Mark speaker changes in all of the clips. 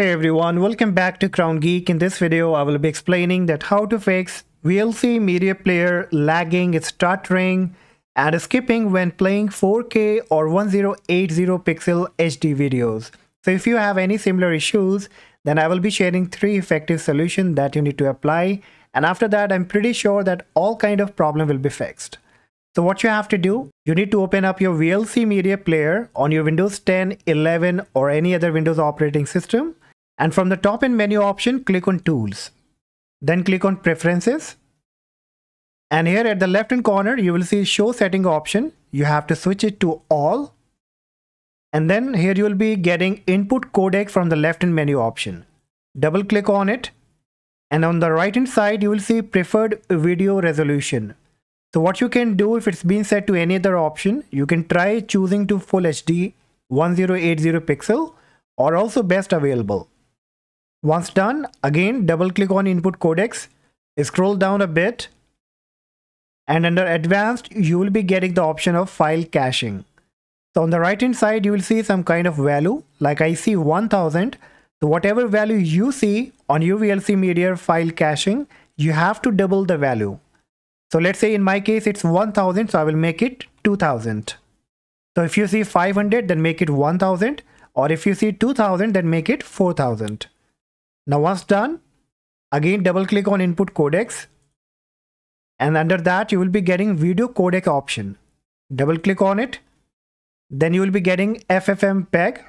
Speaker 1: Hey everyone, welcome back to Crown Geek. In this video, I will be explaining that how to fix VLC media player lagging, stuttering, and skipping when playing 4K or 1080 pixel HD videos. So if you have any similar issues, then I will be sharing three effective solutions that you need to apply. And after that, I'm pretty sure that all kind of problem will be fixed. So what you have to do, you need to open up your VLC media player on your Windows 10, 11 or any other Windows operating system and from the top end menu option, click on Tools. Then click on Preferences. And here at the left hand corner, you will see Show Setting option. You have to switch it to All. And then here you will be getting Input Codec from the left hand menu option. Double click on it. And on the right hand side, you will see Preferred Video Resolution. So what you can do if it's been set to any other option, you can try choosing to Full HD 1080 pixel or also best available. Once done, again double click on input codecs, scroll down a bit and under advanced you will be getting the option of file caching. So on the right hand side you will see some kind of value like I see 1000. So whatever value you see on your VLC media file caching, you have to double the value. So let's say in my case it's 1000 so I will make it 2000. So if you see 500 then make it 1000 or if you see 2000 then make it 4000. Now once done, again double click on input codecs and under that you will be getting video codec option. Double click on it. Then you will be getting FFmpeg.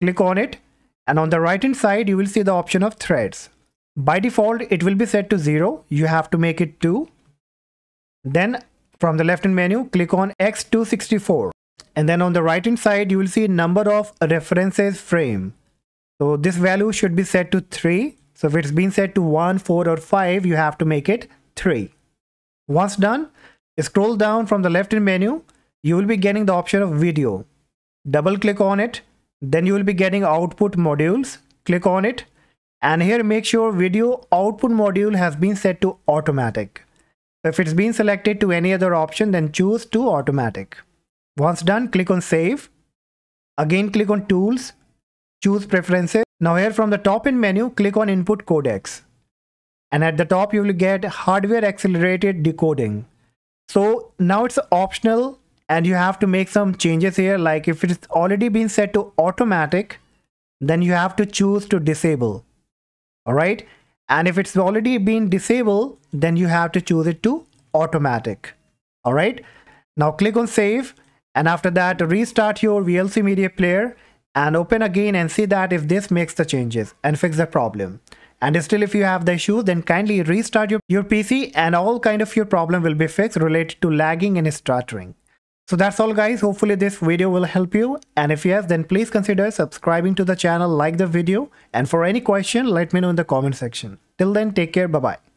Speaker 1: Click on it and on the right hand side you will see the option of threads. By default it will be set to 0. You have to make it 2. Then from the left hand menu click on X264 and then on the right hand side you will see number of references frame. So this value should be set to 3. So if it's been set to 1, 4 or 5, you have to make it 3. Once done, scroll down from the left hand menu, you will be getting the option of video. Double click on it. Then you will be getting output modules. Click on it. And here make sure video output module has been set to automatic. If it's been selected to any other option, then choose to automatic. Once done, click on save. Again, click on tools choose preferences. Now here from the top in menu, click on input codecs. And at the top, you will get hardware accelerated decoding. So now it's optional and you have to make some changes here. Like if it's already been set to automatic, then you have to choose to disable. All right. And if it's already been disabled, then you have to choose it to automatic. All right. Now click on save. And after that, restart your VLC media player and open again and see that if this makes the changes and fix the problem. And still if you have the issue, then kindly restart your, your PC and all kind of your problem will be fixed related to lagging and stuttering. So that's all guys. Hopefully this video will help you. And if yes, then please consider subscribing to the channel, like the video. And for any question, let me know in the comment section. Till then, take care. Bye-bye.